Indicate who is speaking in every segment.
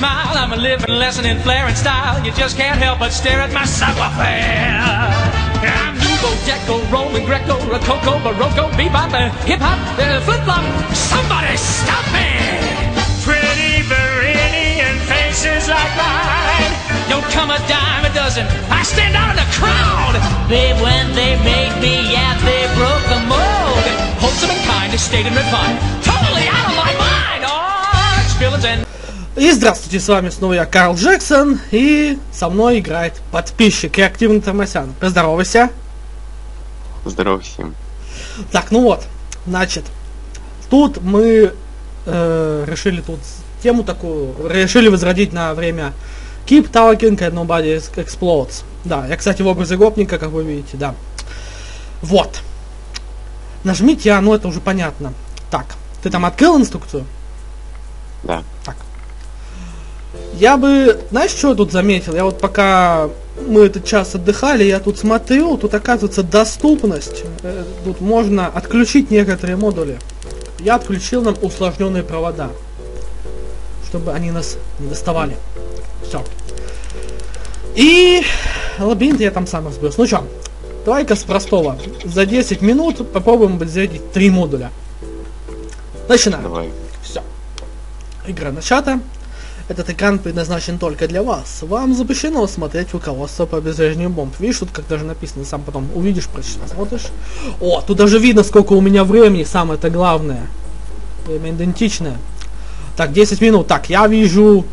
Speaker 1: smile. I'm a living lesson in flair and style. You just can't help but stare at my savoir-faire. I'm Nouveau, Deco, Roman, Greco, Rococo, Baroque, Bebop, uh, Hip Hop, uh, Flip Flop. Somebody stop me! Pretty Beryllian faces like mine don't come a dime a dozen. I stand out in the crowd. Babe, when they made me, yeah, they broke the mold. Wholesome and kind, estate and refined. Totally out of my mind. Oh, it's feelings and
Speaker 2: И здравствуйте, с вами снова я, Карл Джексон, и со мной играет подписчик и активный Тормосян. Поздоровайся.
Speaker 3: Здорово всем.
Speaker 2: Так, ну вот, значит, тут мы э, решили тут тему такую, решили возродить на время Keep talking and nobody explodes. Да, я, кстати, в образе гопника, как вы видите, да. Вот. Нажмите А, ну это уже понятно. Так, ты там открыл инструкцию?
Speaker 3: Да.
Speaker 2: Так. Я бы, знаешь, что я тут заметил? Я вот пока мы этот час отдыхали, я тут смотрю, тут оказывается доступность. Э, Тут можно отключить некоторые модули. Я отключил нам усложненные провода, чтобы они нас не доставали. Все. И лабиринт я там сам разберусь. Ну что, давай-ка с простого. За 10 минут попробуем зарядить три модуля. Начинаем.
Speaker 3: Давай.
Speaker 2: Все. Игра начата. Этот экран предназначен только для вас. Вам запрещено смотреть руководство по обезвреживанию бомб. Видишь, тут как даже написано, сам потом увидишь, прочитаешь, смотришь. О, тут даже видно, сколько у меня времени, самое это главное. Время идентичное. Так, 10 минут. Так, я вижу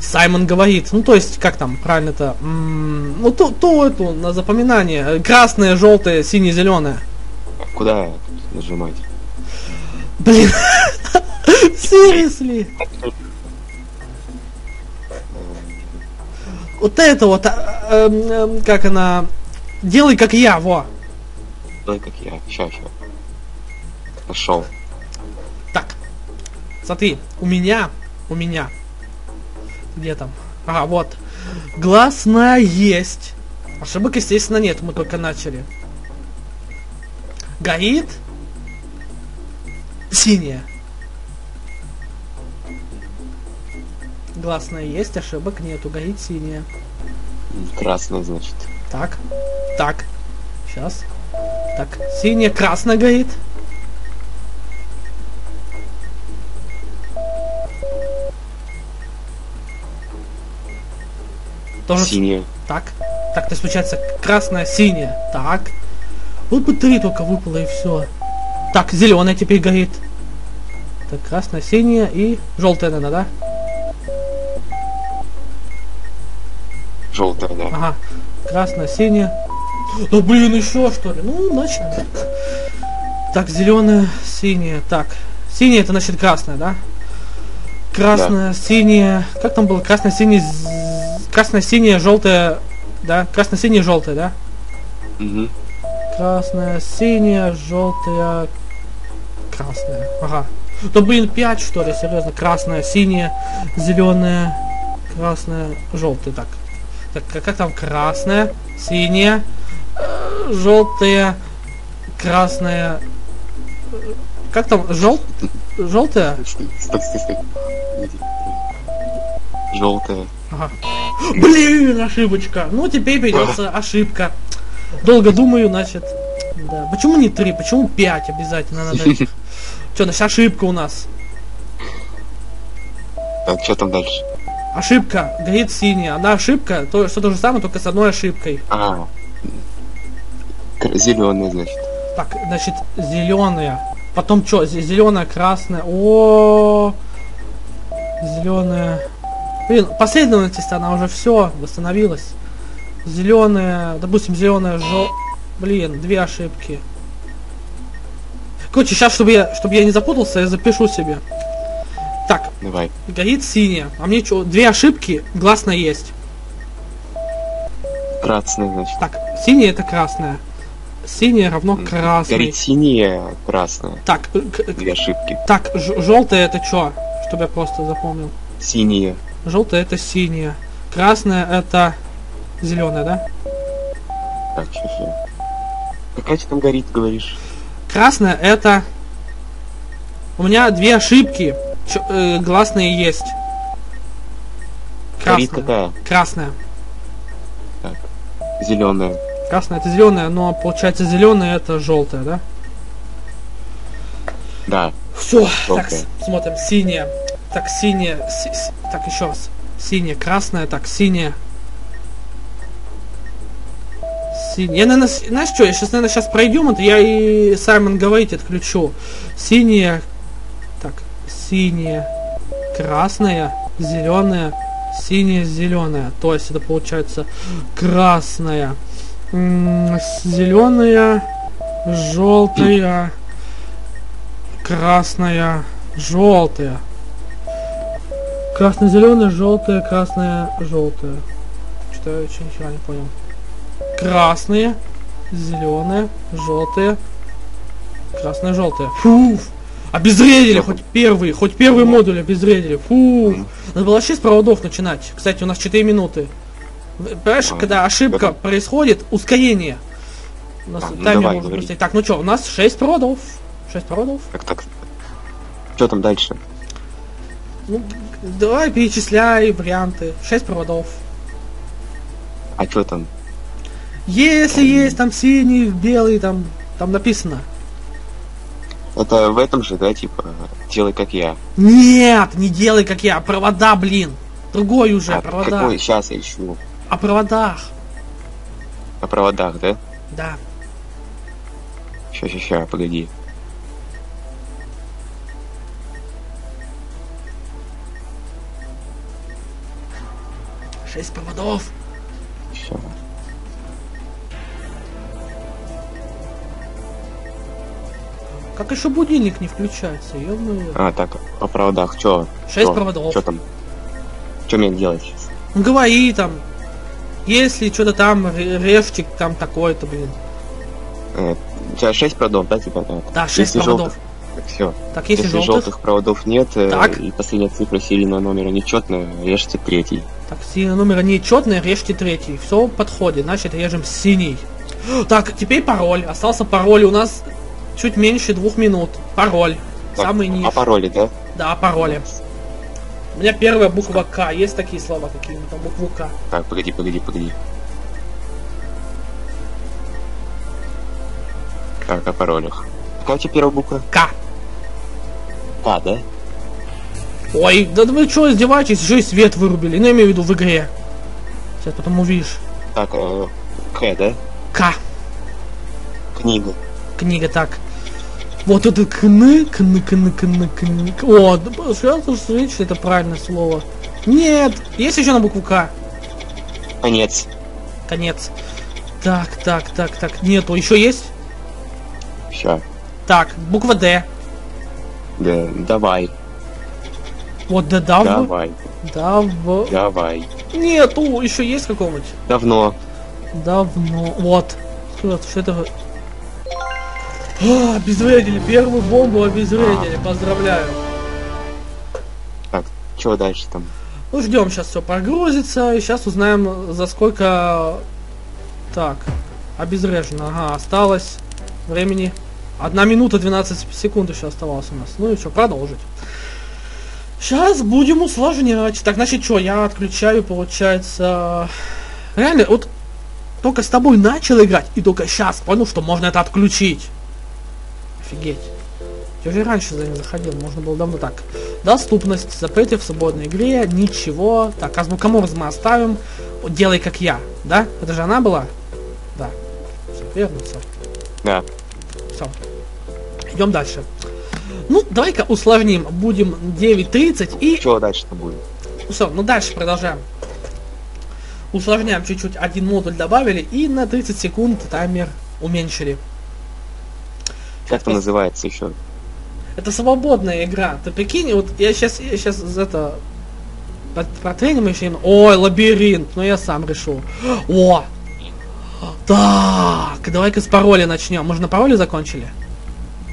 Speaker 2: Саймон говорит, ну то есть, как там правильно-то, М, ну ту, ту эту на запоминание, красное, желтое, синее, зеленое.
Speaker 3: Куда нажимать?
Speaker 2: Блин, seriously. Вот это вот, а, эм, эм, как она, делай как я, во.
Speaker 3: Давай как я. Ща, ща. Пошел.
Speaker 2: Так, смотри, у меня, у меня, где там? Ага, вот. Гласная есть. Ошибок, естественно, нет, мы только начали. Горит. Синяя. Гласная есть, ошибок нету, горит синяя.
Speaker 3: Красный, значит.
Speaker 2: Так, так, сейчас. Так, синяя, красная горит. Тоже
Speaker 3: Синяя.
Speaker 2: Так. Так, то есть получается красная, синяя. Так. Вот бы три только выпало и все. Так, зеленая теперь горит. Так, красная, синяя и желтая, наверное, да?
Speaker 3: Желтая, да.
Speaker 2: Ага. Красная, синяя. Да блин, еще что ли? Ну, значит. Так, зеленая, синяя. Так. Синяя это значит красная, да? Красная, синяя. Как там было? Красная, синяя, красная, синяя, желтая. Да? Красная, синяя, желтая, да?
Speaker 3: Угу.
Speaker 2: Красная, синяя, желтая, красная. Ага. Да блин, 5 что ли, серьезно. Красная, синяя, зеленая, красная, желтая. Так. Так, а как там красная, синяя, э, желтая, красная. э, Как там? Жел... Желтая?
Speaker 3: Стой, стой, стой. Желтая.
Speaker 2: Ага. Блин, ошибочка. Ну, теперь придется ошибка. Долго думаю, значит. Да. Почему не три? Почему пять обязательно надо? Что, значит, ошибка у нас.
Speaker 3: Так, что там дальше?
Speaker 2: Ошибка. Горит синяя. Она ошибка, то, что то же самое, только с одной ошибкой.
Speaker 3: А. Зеленая, значит.
Speaker 2: Так, значит, зеленая. Потом что? Зеленая, красная. О, зеленая. Блин, последовательность она уже все восстановилась. Зеленая, допустим, зеленая, жел... Блин, две ошибки. Короче, сейчас, чтобы я, чтобы я не запутался, я запишу себе.
Speaker 3: Давай.
Speaker 2: горит синяя. А мне что, две ошибки, гласно есть.
Speaker 3: Красный, значит.
Speaker 2: Так, синяя это красная. Синяя равно красный.
Speaker 3: Горит синяя, красная.
Speaker 2: Так, э, к-
Speaker 3: Две ошибки.
Speaker 2: Так, желтая это что? Чтобы я просто запомнил.
Speaker 3: Синяя.
Speaker 2: Желтая это синяя. Красная это зеленая, да?
Speaker 3: Так, что ща. Какая тебе там горит, говоришь?
Speaker 2: Красная это... У меня две ошибки. Чё- э, гласные есть. Красная.
Speaker 3: какая?
Speaker 2: Красная.
Speaker 3: Зеленая.
Speaker 2: Красная это зеленая, но получается зеленая это желтая, да?
Speaker 3: Да.
Speaker 2: Все, так, смотрим, синяя. Так, синяя. си- си- так, еще раз. Синяя, красная, так, синяя. Синяя. Я, наверное, знаешь что, я сейчас, наверное, сейчас пройдем это, я и Саймон говорить отключу. Синяя. Так, синяя, красная, зеленая, синяя, зеленая. То есть это получается красная, зеленая, желтая, красная, желтая. Красно-зеленая, желтая, красная, желтая. Я еще ничего не понял. Красные, зеленая, желтая, красная, желтая. Фу! Обезвредили хоть первый, хоть первый модуль обезвредили. Фу! Надо было вообще с проводов начинать. Кстати, у нас 4 минуты. Понимаешь, когда ошибка происходит, ускорение. У нас
Speaker 3: А, ну давай.
Speaker 2: Так, ну что, у нас 6 проводов. 6 проводов.
Speaker 3: Так, так. Что там дальше?
Speaker 2: Ну, давай перечисляй варианты. 6 проводов.
Speaker 3: А что там?
Speaker 2: Если есть там синий, белый, там, там написано.
Speaker 3: Это в этом же, да, типа, делай как я.
Speaker 2: Нет, не делай как я, провода, блин. Другой уже,
Speaker 3: а
Speaker 2: провода.
Speaker 3: какой? Сейчас я ищу.
Speaker 2: О проводах,
Speaker 3: О проводах, да?
Speaker 2: да.
Speaker 3: Ща, ща, ща, погоди.
Speaker 2: Шесть проводов.
Speaker 3: Ща.
Speaker 2: Как еще будильник не включается, ё-моё.
Speaker 3: А, так, о проводах, чё?
Speaker 2: Шесть проводов.
Speaker 3: Что там? Что мне делать сейчас?
Speaker 2: Ну говори там. Если что-то там, ре- рефчик там такой-то, блин.
Speaker 3: Э, у тебя 6 проводов, да, типа? Да,
Speaker 2: Да, шесть
Speaker 3: Если
Speaker 2: проводов.
Speaker 3: Так, все.
Speaker 2: Так, если,
Speaker 3: Если,
Speaker 2: желтых,
Speaker 3: желтых проводов нет, э,
Speaker 2: Так.
Speaker 3: и последняя цифра серийного номера нечетная, режьте третий.
Speaker 2: Так, синий номер нечетный, режьте третий. Все подходит, значит режем синий. Так, теперь пароль. Остался пароль у нас чуть меньше двух минут. Пароль.
Speaker 3: Так,
Speaker 2: Самый
Speaker 3: а
Speaker 2: низкий.
Speaker 3: пароли, да?
Speaker 2: Да, пароли. У меня первая буква К. Есть такие слова какие-нибудь, там букву К.
Speaker 3: Так, погоди, погоди, погоди. Так, о паролях. Какая у тебя первая буква?
Speaker 2: К.
Speaker 3: А, да?
Speaker 2: Ой, да вы что, издеваетесь? Еще и свет вырубили. Ну, я имею в виду в игре. Сейчас потом увидишь.
Speaker 3: Так, э, К, да?
Speaker 2: К.
Speaker 3: Книга.
Speaker 2: Книга так. Вот это кны, кны, кны, кны, кны. О, да, сразу смотрите, что это правильное слово. Нет, есть еще на букву К.
Speaker 3: Конец.
Speaker 2: Конец. Так, так, так, так. Нету. Еще есть?
Speaker 3: Ща.
Speaker 2: Так, буква Д.
Speaker 3: Да, давай,
Speaker 2: Вот Д, дав.
Speaker 3: давай,
Speaker 2: Дав.
Speaker 3: давай.
Speaker 2: Нету. Еще есть какого-нибудь?
Speaker 3: Давно.
Speaker 2: Давно. Вот. Что это? А, обезвредили. Первую бомбу обезвредили. Поздравляю.
Speaker 3: Так, что дальше там?
Speaker 2: Ну, ждем, сейчас все прогрузится, и сейчас узнаем, за сколько... Так, обезрежено. Ага, осталось времени. Одна минута 12 секунд еще оставалось у нас. Ну и что, продолжить. Сейчас будем усложнять. Так, значит, что, я отключаю, получается... Реально, вот только с тобой начал играть, и только сейчас понял, что можно это отключить. Офигеть. Я же раньше за ним заходил, можно было давно так. Доступность, запреты в свободной игре, ничего. Так, азбука Морзе мы оставим. Делай как я, да? Это же она была? Да. Все, верно, все.
Speaker 3: Да.
Speaker 2: Все. Идем дальше. Ну, давай-ка усложним. Будем 9.30 и...
Speaker 3: Что дальше там будет?
Speaker 2: Все, ну дальше продолжаем. Усложняем чуть-чуть, один модуль добавили и на 30 секунд таймер уменьшили.
Speaker 3: Как там называется еще?
Speaker 2: Это свободная игра. Ты прикинь, вот я сейчас, я сейчас это протреним еще. Ой, лабиринт, но я сам решу. О! Так, давай-ка с пароля начнем. Мы же на пароле закончили?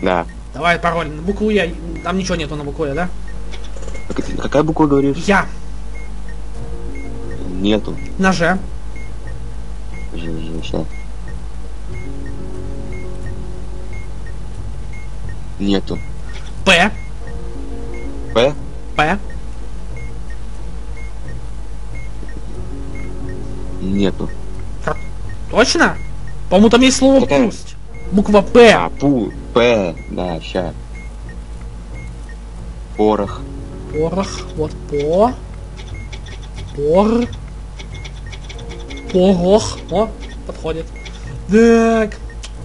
Speaker 3: Да.
Speaker 2: Давай пароль. На букву я. Там ничего нету на букву я, да?
Speaker 3: Как- Какая буква говоришь?
Speaker 2: Я.
Speaker 3: Нету.
Speaker 2: На Ж.
Speaker 3: Ж-. Нету.
Speaker 2: П.
Speaker 3: П?
Speaker 2: П.
Speaker 3: Нету.
Speaker 2: Точно? По-моему, там есть слово
Speaker 3: Какая?
Speaker 2: пусть. Буква П.
Speaker 3: А, пу, П, да, ща. Порох.
Speaker 2: Порох. Вот по. Пор. Порох. О, подходит. Так.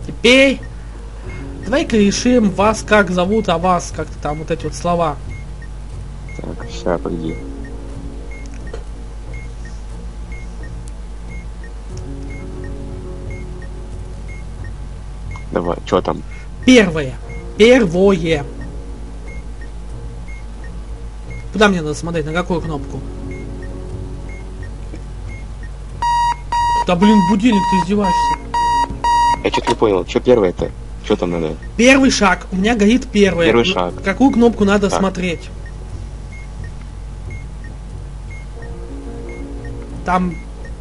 Speaker 2: Теперь давай-ка решим вас как зовут, а вас как-то там вот эти вот слова.
Speaker 3: Так, ща, погоди. Давай, что там?
Speaker 2: Первое. Первое. Куда мне надо смотреть? На какую кнопку? Да блин, будильник, ты издеваешься.
Speaker 3: Я что-то не понял, что первое-то? Что там надо?
Speaker 2: Первый шаг. У меня горит.
Speaker 3: Первый
Speaker 2: Ну,
Speaker 3: шаг.
Speaker 2: Какую кнопку надо
Speaker 3: Так.
Speaker 2: смотреть? Там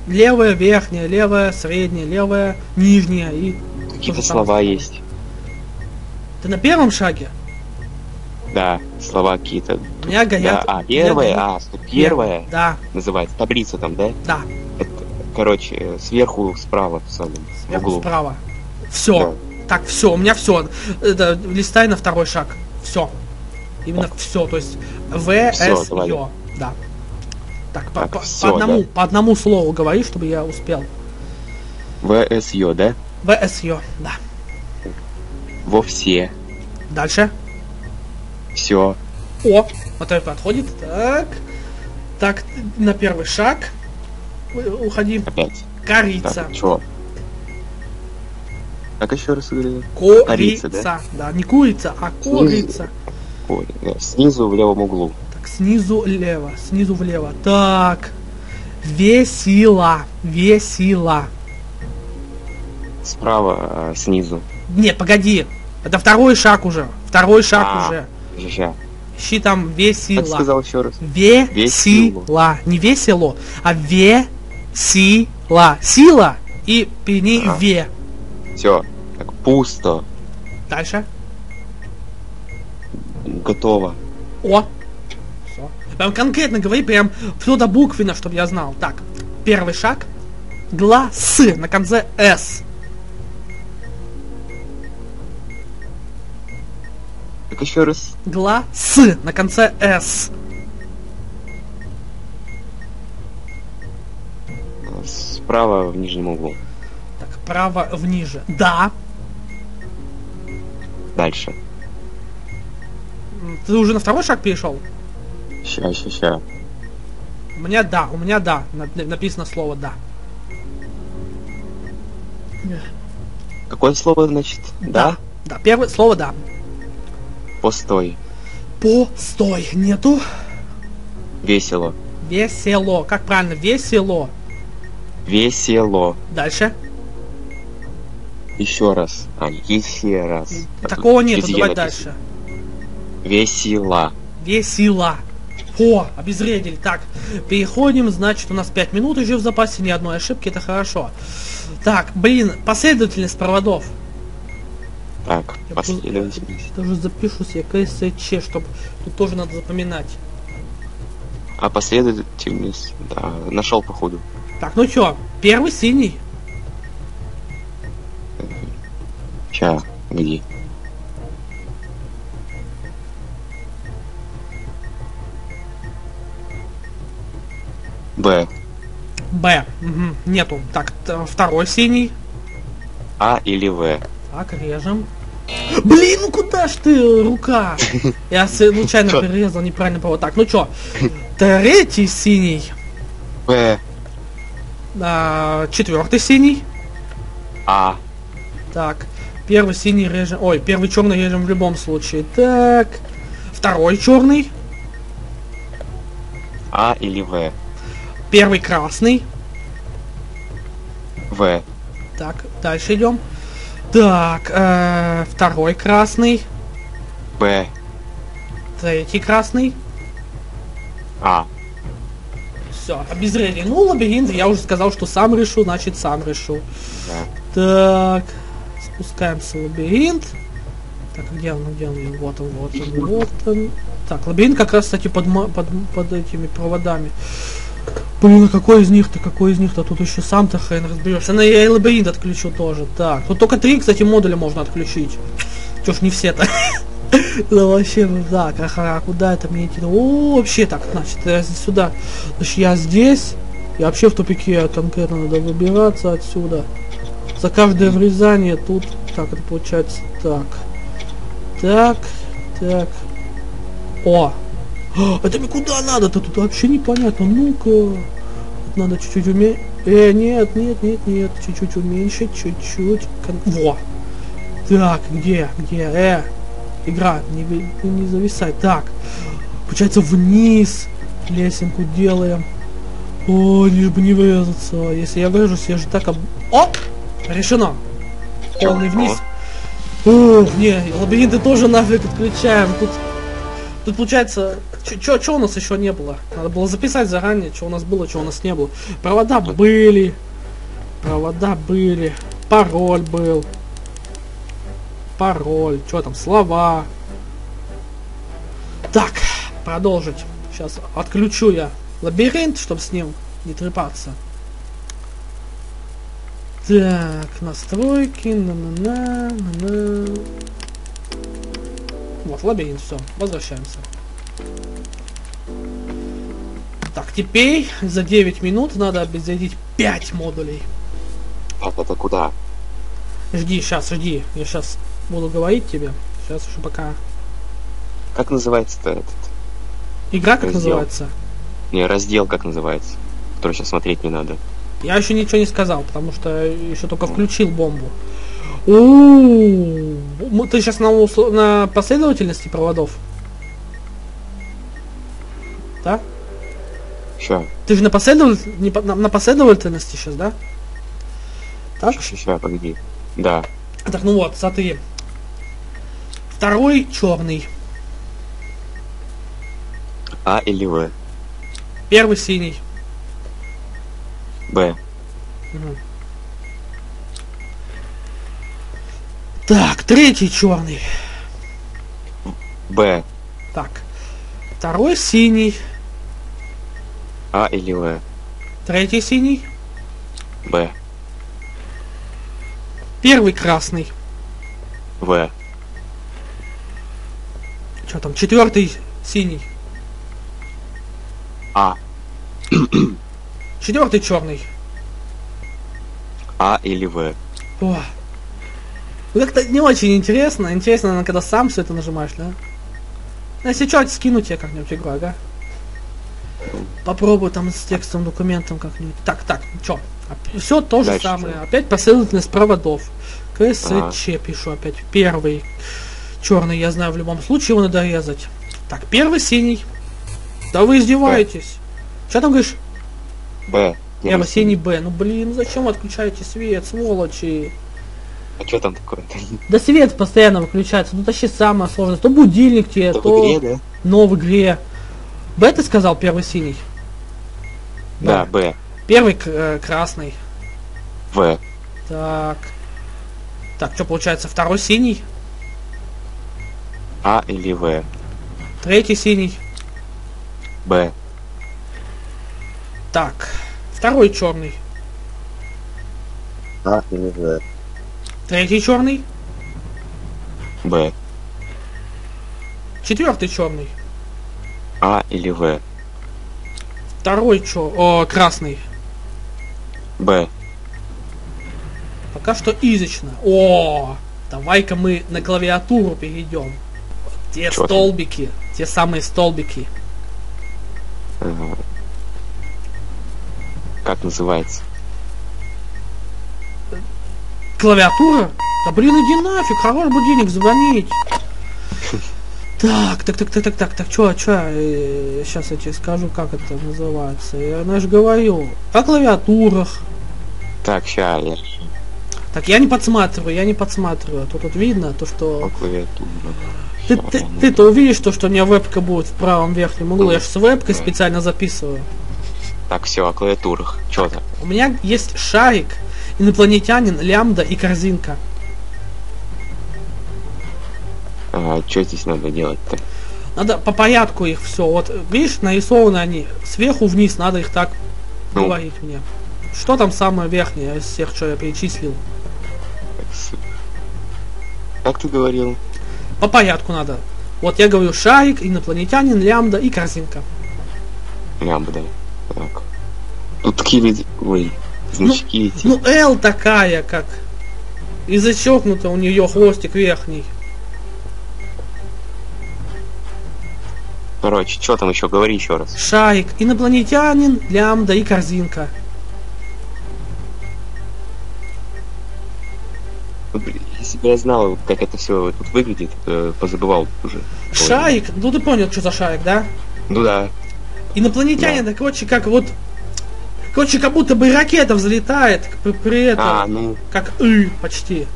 Speaker 2: левая верхняя, левая средняя, левая нижняя и...
Speaker 3: Какие-то слова
Speaker 2: там.
Speaker 3: есть.
Speaker 2: Ты на первом шаге?
Speaker 3: Да, слова какие-то.
Speaker 2: У меня
Speaker 3: Да,
Speaker 2: горят...
Speaker 3: а,
Speaker 2: меня
Speaker 3: первое,
Speaker 2: горит
Speaker 3: а, стоп, первое
Speaker 2: Да,
Speaker 3: называется, таблица там, да?
Speaker 2: да.
Speaker 3: Это, короче, сверху справа в самом
Speaker 2: Сверху
Speaker 3: углу.
Speaker 2: справа. Все. Так, все, у меня все. Это, листай на второй шаг. Все. Именно все. То есть В, С. Ё. Да. Так, по,
Speaker 3: Так,
Speaker 2: по-
Speaker 3: всё,
Speaker 2: по одному,
Speaker 3: да.
Speaker 2: по одному слову говори, чтобы я успел.
Speaker 3: ВСЙ, да?
Speaker 2: В, С, Ё. Да.
Speaker 3: Во все.
Speaker 2: Дальше.
Speaker 3: Все.
Speaker 2: О, вот это подходит. Так. Так, на первый шаг. У- Уходи.
Speaker 3: Опять.
Speaker 2: Корица.
Speaker 3: Так, чё? Как еще раз говорили?
Speaker 2: Курица.
Speaker 3: Корица, да?
Speaker 2: да? не курица, а курица.
Speaker 3: Ой, да, снизу в левом углу.
Speaker 2: Так, снизу лево, снизу влево. Так. Весила. Весила.
Speaker 3: Справа, а, снизу.
Speaker 2: Не, погоди. Это второй шаг уже. Второй шаг
Speaker 3: А.
Speaker 2: уже.
Speaker 3: Ща.
Speaker 2: Ищи там
Speaker 3: Как
Speaker 2: весила.
Speaker 3: сказал еще раз?
Speaker 2: Весила. Не весело, а весила. Сила и перед ней
Speaker 3: А.
Speaker 2: ве.
Speaker 3: Все. Так, пусто.
Speaker 2: Дальше.
Speaker 3: Готово.
Speaker 2: О. Всё. Прям конкретно говори, прям все до буквенно, чтобы я знал. Так, первый шаг. Глаз на конце С.
Speaker 3: Так еще раз.
Speaker 2: Глаз на конце С.
Speaker 3: Справа в нижнем углу.
Speaker 2: Право вниже. Да.
Speaker 3: Дальше.
Speaker 2: Ты уже на второй шаг перешел?
Speaker 3: Ща, ща, ща.
Speaker 2: У меня да, у меня да. На- Написано слово да.
Speaker 3: Какое слово, значит? Да?
Speaker 2: Да, первое слово да.
Speaker 3: Постой.
Speaker 2: Постой. Нету.
Speaker 3: Весело.
Speaker 2: Весело. Как правильно? Весело.
Speaker 3: Весело.
Speaker 2: Дальше.
Speaker 3: Еще раз. А, еще раз.
Speaker 2: Такого
Speaker 3: везде
Speaker 2: Давай
Speaker 3: написано.
Speaker 2: дальше.
Speaker 3: Весело.
Speaker 2: Весела. О, обезвредили. Так, переходим, значит, у нас 5 минут еще в запасе, ни одной ошибки, это хорошо. Так, блин, последовательность проводов.
Speaker 3: Так,
Speaker 2: Я
Speaker 3: последовательность.
Speaker 2: Даже запишу себе КСЧ, чтобы тут тоже надо запоминать.
Speaker 3: А последовательность, да, нашел походу.
Speaker 2: Так, ну чё, первый синий.
Speaker 3: Ща, где? Б.
Speaker 2: Б. Мгм, нету. Так, второй синий.
Speaker 3: А или В.
Speaker 2: Так, режем. Блин, ну куда ж ты, рука? Я случайно перерезал неправильно провод. Так, ну чё, третий синий.
Speaker 3: Б.
Speaker 2: А, четвертый синий.
Speaker 3: А.
Speaker 2: Так, первый синий режем. Ой, первый черный режем в любом случае. Так, второй черный.
Speaker 3: А или В.
Speaker 2: Первый красный.
Speaker 3: В.
Speaker 2: Так, дальше идем. Так, э, второй красный.
Speaker 3: Б.
Speaker 2: Третий красный.
Speaker 3: А.
Speaker 2: Все, обезвредили. Ну, лабиринт, я уже сказал, что сам решу, значит сам решу.
Speaker 3: Да.
Speaker 2: Так, спускаемся в лабиринт. Так, где он, где он? Вот он, вот он, вот он. Так, лабиринт как раз, кстати, под, под, под этими проводами. Блин, а какой из них-то, какой из них-то? Тут еще сам-то хрен разберешься. На я и лабиринт отключу тоже. Так, тут только три, кстати, модуля можно отключить. Чё ж не все-то. Да вообще, ну так, ага, куда это мне идти? О, вообще так, значит, я сюда. Значит, я здесь. И вообще в тупике конкретно надо выбираться отсюда. За каждое врезание тут... Так, это получается так. Так, так. О! А, Это мне куда надо-то? Тут вообще непонятно. Ну-ка. Надо чуть-чуть уменьшить. Э, нет, нет, нет, нет. Чуть-чуть уменьшить, чуть-чуть. Кон- Во! Так, где, где? Э! Игра, не, ви- не зависай. Так. Получается вниз. Лесенку делаем. О, лишь бы не врезаться. Если я врежусь, я же так об... О! Решено. Полный вниз. Ух, не, лабиринты тоже нафиг отключаем. Тут, тут получается, что у нас еще не было? Надо было записать заранее, что у нас было, что у нас не было. Провода были. Провода были. Пароль был. Пароль. Что там? Слова. Так, продолжить. Сейчас отключу я лабиринт, чтобы с ним не трепаться. Так, настройки, на-на-на, на-на. Вот, лабиринт, все, возвращаемся. Так, теперь за 9 минут надо обеззарядить 5 модулей.
Speaker 3: Так, это куда?
Speaker 2: Жди, сейчас, жди. Я сейчас буду говорить тебе. Сейчас еще пока.
Speaker 3: Как называется-то этот?
Speaker 2: Игра как
Speaker 3: Раздел.
Speaker 2: называется?
Speaker 3: Не, раздел как называется? Который сейчас смотреть не надо.
Speaker 2: Я еще ничего не сказал, потому что еще только включил бомбу. У-у-у. Мы- Ты сейчас на, на последовательности проводов? Да?
Speaker 3: Ща,
Speaker 2: Ты же на, последователь... не по- на, на последовательности сейчас, да? Так?
Speaker 3: ща, погоди. Да,
Speaker 2: Так, ну вот, смотри. Второй черный,
Speaker 3: А или В?
Speaker 2: первый синий.
Speaker 3: Б.
Speaker 2: Так, третий черный.
Speaker 3: Б.
Speaker 2: Так. Второй синий.
Speaker 3: А или В?
Speaker 2: Третий синий.
Speaker 3: Б.
Speaker 2: Первый красный.
Speaker 3: В.
Speaker 2: Что там? Четвертый синий.
Speaker 3: А.
Speaker 2: Четвертый черный.
Speaker 3: А или В?
Speaker 2: О. Ну, Как-то не очень интересно. Интересно, наверное, когда сам все это нажимаешь, да? Ну, Если что, скину тебе как-нибудь игру, ага. Попробую там с текстовым документом как-нибудь. Так, так, что? Все то же
Speaker 3: Дальше
Speaker 2: самое.
Speaker 3: что?
Speaker 2: Опять последовательность проводов. КСЧ
Speaker 3: Ага.
Speaker 2: пишу опять. Первый. Черный, я знаю, в любом случае его надо резать. Так, первый синий. Да вы издеваетесь. Что там говоришь?
Speaker 3: Б.
Speaker 2: Первый синий Б. Ну блин, зачем вы отключаете свет, сволочи?
Speaker 3: А что там такое?
Speaker 2: Да свет постоянно выключается. Ну тащи самое сложное. То будильник тебе,
Speaker 3: Это
Speaker 2: то
Speaker 3: в игре, да?
Speaker 2: но в игре. Б ты сказал первый синий?
Speaker 3: Да, Б.
Speaker 2: Первый э, красный.
Speaker 3: В.
Speaker 2: Так. Так, что получается? Второй синий,
Speaker 3: А или В?
Speaker 2: третий синий.
Speaker 3: Б.
Speaker 2: Так. Второй черный.
Speaker 3: А или В?
Speaker 2: Третий черный.
Speaker 3: Б.
Speaker 2: Четвертый черный.
Speaker 3: А или В?
Speaker 2: Второй чё? О, красный.
Speaker 3: Б.
Speaker 2: Пока что изично. О, давай-ка мы на клавиатуру перейдем. Те
Speaker 3: Чё
Speaker 2: столбики, те самые столбики.
Speaker 3: Э, Как называется?
Speaker 2: Клавиатура? Да блин, иди нафиг, хорош будильник звонить. Так, так, так, так, так, так, так, чё, чё, сейчас я тебе скажу, как это называется. Я, ну, я же говорю, о клавиатурах.
Speaker 3: Так, ща, я
Speaker 2: Так, я не подсматриваю, я не подсматриваю. Тут вот видно то, что...
Speaker 3: клавиатуре.
Speaker 2: Ты, ты, ты-то увидишь то, что у меня вебка будет в правом верхнем углу. Я же с вебкой специально записываю.
Speaker 3: Так, все, о клавиатурах. Чё там?
Speaker 2: У меня есть шарик, инопланетянин, лямбда и корзинка.
Speaker 3: А, что здесь надо делать-то?
Speaker 2: Надо по порядку их все. Вот видишь, нарисованы они сверху вниз, надо их так
Speaker 3: Ну.
Speaker 2: говорить мне. Что там самое верхнее из всех, что я перечислил?
Speaker 3: Как ты говорил?
Speaker 2: По порядку надо. Вот я говорю шарик, инопланетянин, лямбда и корзинка.
Speaker 3: Лямбда. Так. Ведь... Ой, значки эти.
Speaker 2: Ну, L такая, как... И зачеркнуто у нее хвостик верхний.
Speaker 3: Короче, что там еще? Говори еще раз.
Speaker 2: Шарик, инопланетянин, лямбда и корзинка.
Speaker 3: Блин, Если бы я знал, как это все тут выглядит, э, позабывал уже.
Speaker 2: Шарик, ну ты понял, что за шарик, да?
Speaker 3: Ну да.
Speaker 2: Инопланетянин, это, короче, как вот... Короче, как будто бы ракета взлетает, при, при этом,
Speaker 3: А, ну,
Speaker 2: как «ы» почти.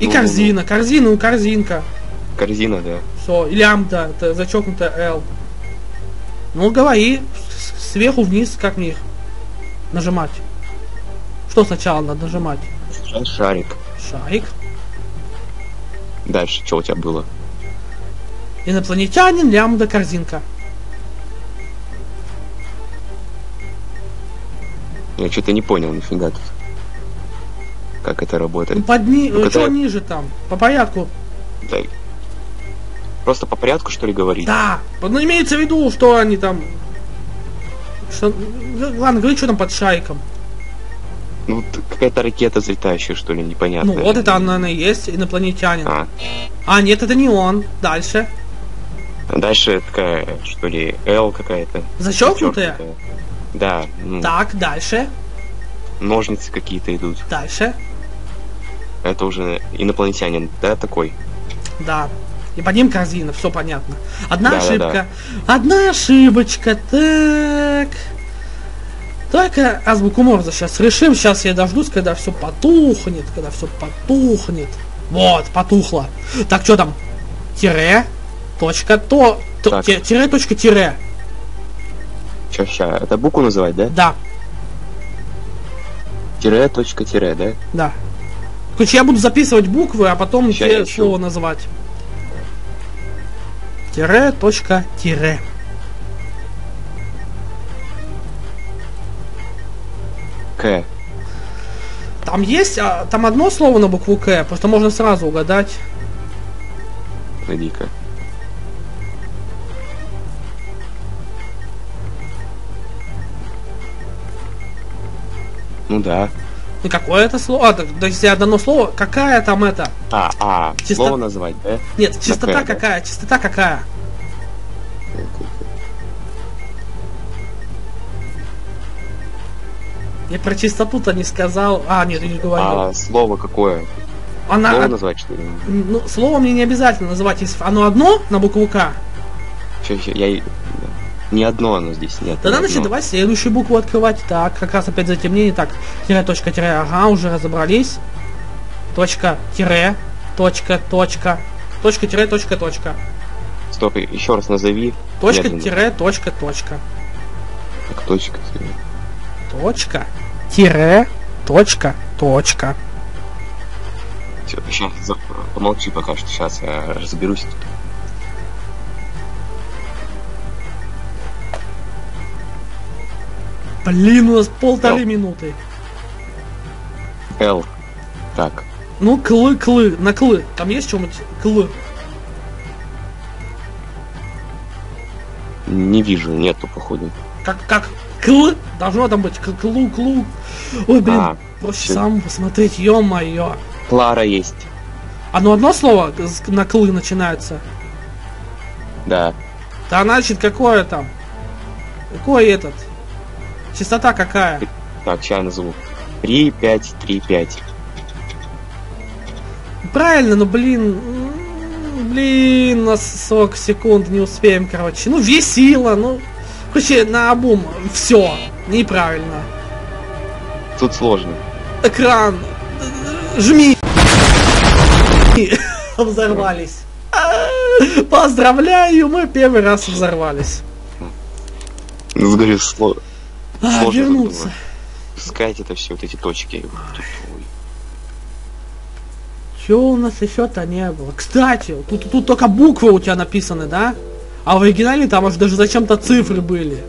Speaker 2: И
Speaker 3: Ну,
Speaker 2: корзина, корзина, ну корзинка.
Speaker 3: корзина, да.
Speaker 2: Все, и лямбда, это зачеркнутая L. Ну, говори, сверху вниз, как мне их нажимать? Что сначала надо нажимать?
Speaker 3: Шарик.
Speaker 2: Шарик.
Speaker 3: Дальше, что у тебя было?
Speaker 2: Инопланетянин, лямбда, корзинка.
Speaker 3: Я что-то не понял, нифига тут. Как это
Speaker 2: Ну,
Speaker 3: работает.
Speaker 2: под ни...
Speaker 3: Ну,
Speaker 2: что
Speaker 3: когда-
Speaker 2: ниже там? По порядку.
Speaker 3: Да. Просто по порядку, что ли, говорить?
Speaker 2: Да. Ну, имеется в виду, что они там... Что... ну, Ладно, говори, что там под шариком.
Speaker 3: Ну, какая-то ракета взлетающая, что ли, непонятно.
Speaker 2: Ну, вот это, наверное, и есть инопланетянин.
Speaker 3: А.
Speaker 2: А, нет, это не он. Дальше.
Speaker 3: А Дальше такая, что ли, L какая-то.
Speaker 2: Зачеркнутая?
Speaker 3: Зачеркнутая. Да, ну,
Speaker 2: Так, дальше.
Speaker 3: ножницы какие-то идут.
Speaker 2: Дальше.
Speaker 3: Это уже инопланетянин, да, такой?
Speaker 2: Да. И под ним корзина, все понятно. Одна
Speaker 3: Да-да-да.
Speaker 2: ошибка. Одна ошибочка. Так. Только азбуку Морзе сейчас решим. Сейчас я дождусь, когда все потухнет. Когда все потухнет. Вот, потухло. Так, что там? Тире. Точка. То. Тире, точка, тире.
Speaker 3: Сейчас, это букву называть, да?
Speaker 2: Да,
Speaker 3: Тире, точка, тире, да?
Speaker 2: да. Короче, я буду записывать буквы, а потом
Speaker 3: Ща
Speaker 2: тебе
Speaker 3: я ищу.
Speaker 2: слово называть. Тире, точка, тире.
Speaker 3: К.
Speaker 2: Там есть, а, там одно слово на букву К, просто можно сразу угадать.
Speaker 3: Погоди-ка. Ну да.
Speaker 2: И какое это слово? А, то есть одно слово, какая там это?
Speaker 3: А, а,
Speaker 2: Чисто-
Speaker 3: слово назвать, да?
Speaker 2: Нет, частота
Speaker 3: К, да?
Speaker 2: какая? Частота какая? Я про чистоту-то не сказал. А, нет, я не говорил.
Speaker 3: А слово какое?
Speaker 2: Она,
Speaker 3: Слово назвать, что ли?
Speaker 2: ну, слово мне не обязательно называть, если оно одно на букву К.
Speaker 3: Ща, ща, я... Ни одно оно здесь нет.
Speaker 2: Тогда, значит,
Speaker 3: одно.
Speaker 2: давай следующую букву открывать. Так, как раз опять затемнение. Так, тире, точка, тире, ага, уже разобрались. Точка, тире, точка, точка, точка, тире, точка, точка.
Speaker 3: Стоп, еще раз назови.
Speaker 2: Точка,
Speaker 3: Медленно.
Speaker 2: тире, точка, точка.
Speaker 3: Так, точка. тире.
Speaker 2: Точка, тире, точка, точка.
Speaker 3: Щас, за- помолчи пока что, сейчас я разберусь.
Speaker 2: Блин, у нас полторы
Speaker 3: Л.
Speaker 2: минуты.
Speaker 3: Л. Так,
Speaker 2: Ну, клы, клы, на клы. Там есть что-нибудь клы?
Speaker 3: не вижу, нету, походу.
Speaker 2: Как, как клы? Должно там быть к- клу, клу. Ой, блин,
Speaker 3: А,
Speaker 2: проще
Speaker 3: всё.
Speaker 2: сам посмотреть, ё-моё.
Speaker 3: Клара есть.
Speaker 2: Оно одно слово на клы начинается?
Speaker 3: Да.
Speaker 2: Да значит, какое там? Какой этот? Частота какая?
Speaker 3: Так, сейчас назову. 3, 5, 3, 5.
Speaker 2: Правильно, но блин... м, Блин, на 40 секунд не успеем, короче. Ну, весело, ну... Короче, на обум все неправильно.
Speaker 3: Тут сложно.
Speaker 2: Экран. Жми. Взорвались. Поздравляю, мы первый раз взорвались.
Speaker 3: Ну, говорю, сло...
Speaker 2: А,
Speaker 3: сложно
Speaker 2: вернуться.
Speaker 3: Искать это все, вот эти точки.
Speaker 2: Чего у нас еще-то не было? Кстати, тут, тут только буквы у тебя написаны, да? А в оригинале там аж даже зачем-то цифры были.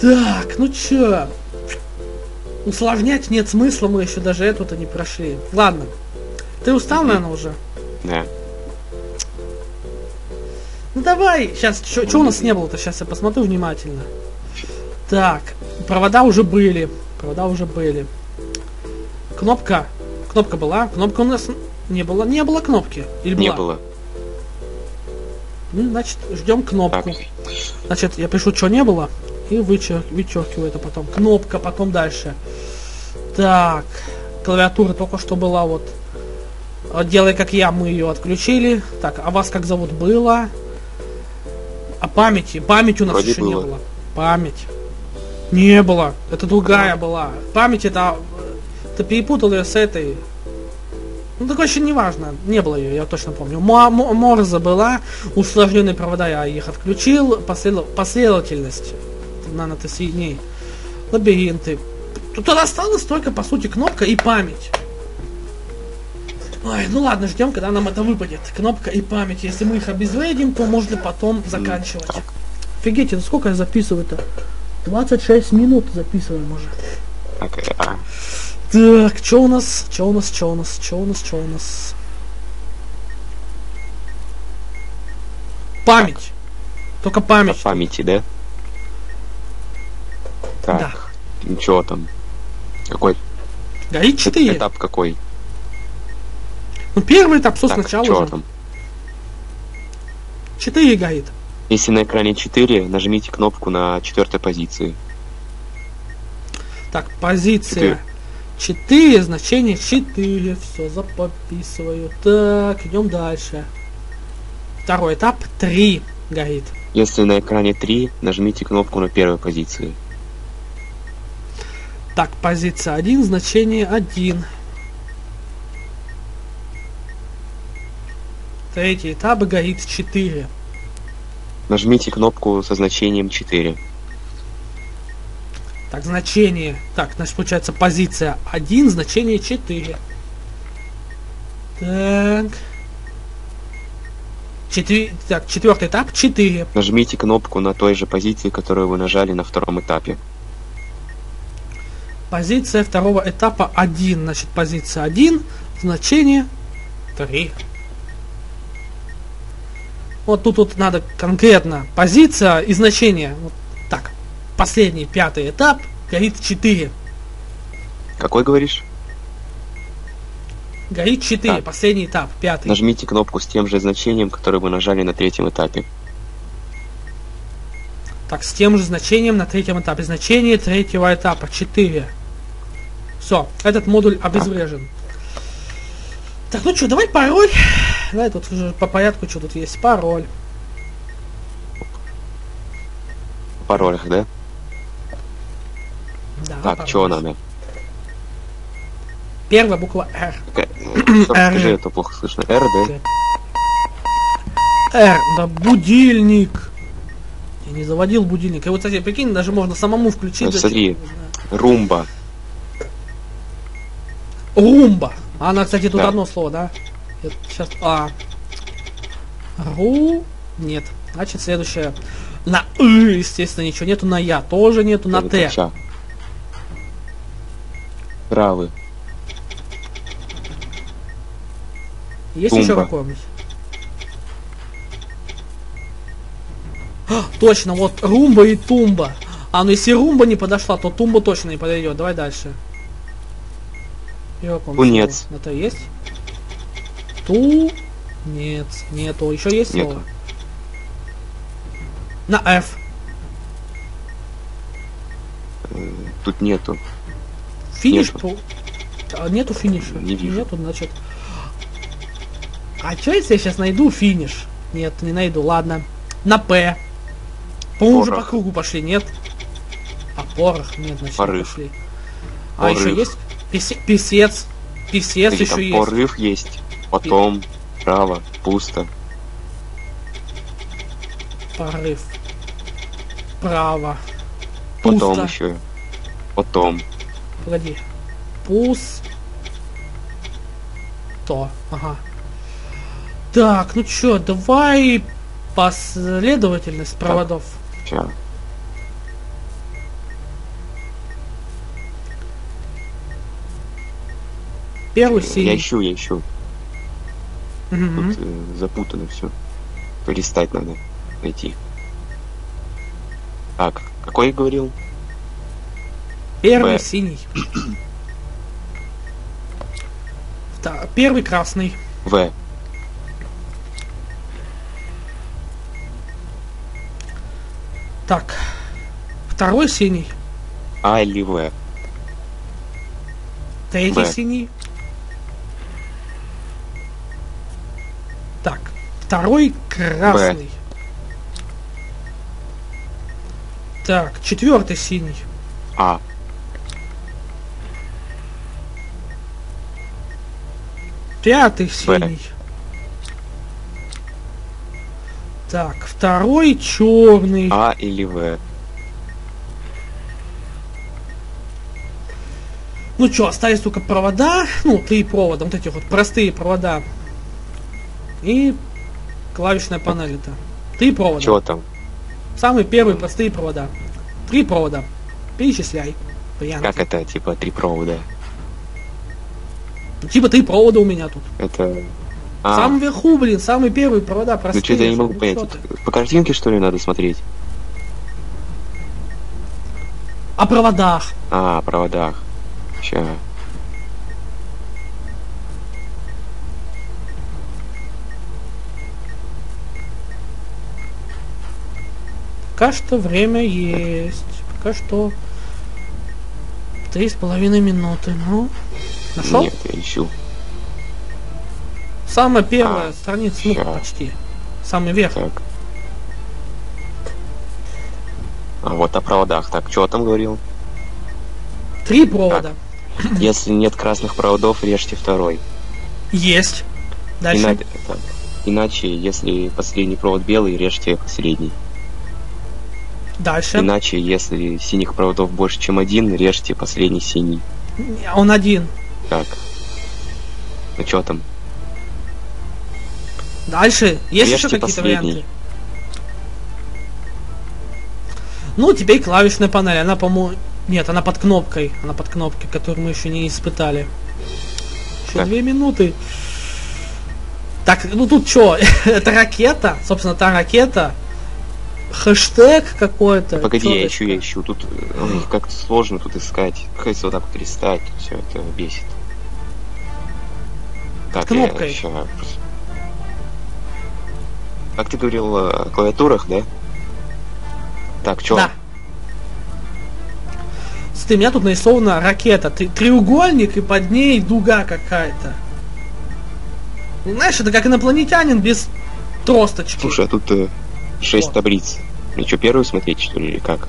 Speaker 2: Так, ну чё? Усложнять нет смысла, мы еще даже эту-то не прошли. Ладно. Ты устал, наверное, уже?
Speaker 3: Да.
Speaker 2: Ну давай, сейчас, что у нас не было-то? Сейчас я посмотрю внимательно. Так, провода уже были. Провода уже были. Кнопка. Кнопка была. Кнопка у нас не было. Не было кнопки. Или была?
Speaker 3: Не было.
Speaker 2: Ну, значит, ждем кнопку.
Speaker 3: Так,
Speaker 2: Значит, я пишу, что не было, и вычер, вычеркиваю это потом. Кнопка, потом дальше. Так, клавиатура только что была вот. Вот Делай как я, мы ее отключили. Так, а вас как зовут было? А памяти? Память у нас
Speaker 3: Вроде
Speaker 2: еще не
Speaker 3: было.
Speaker 2: было. Память. Не было. Это другая была. Память это... э, Ты перепутал ее с этой. Ну, так вообще не важно. Не было ее, я точно помню. Мо- мо- Морза была, усложненные провода я их отключил, последов- последовательность. Наверное, ты соединей. Лабиринты. Тут осталось только, по сути, кнопка и память. Ой, ну ладно, ждем, когда нам это выпадет. Кнопка и память. Если мы их обезвредим, то можно потом заканчивать. Офигеть, это сколько я записываю-то? 26 минут записываем уже.
Speaker 3: Так, э, а,
Speaker 2: Так, что у нас? Что у нас? Что у нас? Что у нас? Что у нас? Память. Только
Speaker 3: по
Speaker 2: память.
Speaker 3: памяти, да? Так, ничего там. Какой
Speaker 2: Горит 4.
Speaker 3: этап какой?
Speaker 2: Ну, первый этап, все
Speaker 3: Так,
Speaker 2: сначала
Speaker 3: чё
Speaker 2: же.
Speaker 3: там?
Speaker 2: 4 горит.
Speaker 3: Если на экране 4, нажмите кнопку на четвертой позиции.
Speaker 2: Так, позиция 4, значение 4. Все, записываю. Так, идем дальше. Второй этап 3 горит.
Speaker 3: Если на экране 3, нажмите кнопку на первой позиции.
Speaker 2: Так, позиция 1, значение 1. Третий этап горит 4.
Speaker 3: Нажмите кнопку со значением 4.
Speaker 2: Так, значение. Так, значит, получается позиция 1, значение 4. Так. Четыре... Так, четвертый этап 4.
Speaker 3: Нажмите кнопку на той же позиции, которую вы нажали на втором этапе.
Speaker 2: Позиция второго этапа 1. Значит, позиция 1, значение 3. Вот тут вот надо конкретно позиция и значение. Вот так. Последний, пятый этап горит 4.
Speaker 3: Какой говоришь?
Speaker 2: Горит 4,
Speaker 3: Так.
Speaker 2: последний этап, пятый.
Speaker 3: Нажмите кнопку с тем же значением, которое вы нажали на третьем этапе.
Speaker 2: Так, с тем же значением на третьем этапе. Значение третьего этапа 4. Все, этот модуль обезврежен. Так, ну что, давай пароль. Давай тут уже по порядку, что тут есть. Пароль.
Speaker 3: В паролях, да?
Speaker 2: Да,
Speaker 3: Так,
Speaker 2: пароль.
Speaker 3: чего надо?
Speaker 2: Первая буква R.
Speaker 3: Какая-. Скажи, это плохо слышно. R, да?
Speaker 2: R, да будильник. Я не заводил будильник. И вот, кстати, прикинь, даже можно самому включить.
Speaker 3: Ну, смотри. Румба.
Speaker 2: Румба. Она, кстати, тут
Speaker 3: Да.
Speaker 2: одно слово, да? Сейчас. А. Ру. Нет. Значит, следующее. На И, естественно, ничего нету. На Я тоже нету. На Т.
Speaker 3: Ща. Травы.
Speaker 2: Есть еще
Speaker 3: Тумба.
Speaker 2: какое-нибудь? А, точно, вот румба и тумба. А, ну если румба не подошла, то тумба точно не подойдет. Давай дальше. Слово. Это есть? Ту... Нет, нету. Еще есть
Speaker 3: Нету.
Speaker 2: слово? На F.
Speaker 3: Э, Тут нету.
Speaker 2: Финиш?
Speaker 3: Нету.
Speaker 2: по- А, нету финиша.
Speaker 3: Не вижу.
Speaker 2: Нету, значит. А что если я сейчас найду финиш? Нет, не найду. Ладно. На П. По-моему, уже по кругу пошли, нет? А порох? Нет, значит,
Speaker 3: Порыв.
Speaker 2: пошли. А еще
Speaker 3: Порыв.
Speaker 2: есть? Писе- Писец. Писец
Speaker 3: Или
Speaker 2: еще есть.
Speaker 3: порыв есть. Потом, право, пусто.
Speaker 2: Порыв. Право. Пусто.
Speaker 3: Потом еще. Потом.
Speaker 2: Погоди. Пус. То. Ага. Так, ну чё, давай последовательность проводов.
Speaker 3: Так.
Speaker 2: Первый синий.
Speaker 3: Я ищу, я ищу.
Speaker 2: Мгм.
Speaker 3: Тут э, запутано все. Полистать надо. Найти. Так, какой я говорил?
Speaker 2: Первый
Speaker 3: Б.
Speaker 2: синий. Вта- Первый красный.
Speaker 3: В.
Speaker 2: Так. Второй синий.
Speaker 3: А или В.
Speaker 2: Третий
Speaker 3: Б.
Speaker 2: синий. Так. Второй красный. Так, четвертый синий.
Speaker 3: А.
Speaker 2: Пятый синий. Так, второй черный.
Speaker 3: А или В.
Speaker 2: Ну что, остались только провода. Ну, три провода, вот эти вот простые провода. И клавишная панель это. Три провода.
Speaker 3: Чего там?
Speaker 2: Самые первые простые провода. Три провода. Перечисляй. Варианты.
Speaker 3: Как это, типа, три провода?
Speaker 2: Ну, Типа три провода у меня тут.
Speaker 3: Это... А,
Speaker 2: самом верху, блин, самые первые провода
Speaker 3: ну
Speaker 2: простые.
Speaker 3: что-то я не могу
Speaker 2: Ну,
Speaker 3: понять. По картинке, что ли, надо смотреть?
Speaker 2: О проводах.
Speaker 3: А, о проводах. Ща.
Speaker 2: Пока что время есть. Пока что три с половиной минуты. Ну, нашел?
Speaker 3: Нет, я ищу.
Speaker 2: Самая первая
Speaker 3: А,
Speaker 2: страница, ну, почти. Самый верх.
Speaker 3: Так. А вот о проводах. Так, что там говорил?
Speaker 2: Три провода.
Speaker 3: Если нет красных проводов, режьте второй.
Speaker 2: Есть. Дальше.
Speaker 3: Иначе, так, иначе, если последний провод белый, режьте последний.
Speaker 2: Дальше.
Speaker 3: Иначе, если синих проводов больше, чем один, режьте последний синий.
Speaker 2: Он один.
Speaker 3: Так. Ну что там?
Speaker 2: Дальше. Есть
Speaker 3: Режьте
Speaker 2: еще какие-то
Speaker 3: последний.
Speaker 2: варианты? Ну, теперь клавишная панель. Она, по-моему... Нет, она под кнопкой. Она под кнопкой, которую мы еще не испытали. Еще
Speaker 3: Так.
Speaker 2: две минуты. Так, ну тут что? Это ракета. Собственно, та ракета. Хэштег какой-то.
Speaker 3: Погоди, я ищу, я ищу. Тут ой, как-то сложно тут искать. Приходится вот так вот листать. Все это бесит. Так,
Speaker 2: кнопкой.
Speaker 3: я ща- Как ты говорил о клавиатурах, да? Так, что?
Speaker 2: Да. Смотри, у меня тут нарисована ракета. Три- треугольник и под ней дуга какая-то. Ну, Знаешь, это как инопланетянин без тросточки.
Speaker 3: Слушай, а тут э, шесть таблиц. Мне что, первую смотреть, что ли, или как?